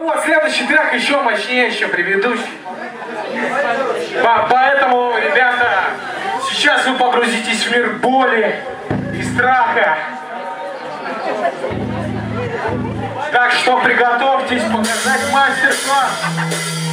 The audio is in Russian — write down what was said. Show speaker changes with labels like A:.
A: Ну вот, следующий трек еще мощнее, чем предыдущий. Поэтому, ребята, сейчас вы погрузитесь в мир боли и страха. Так что приготовьтесь показать мастер-класс.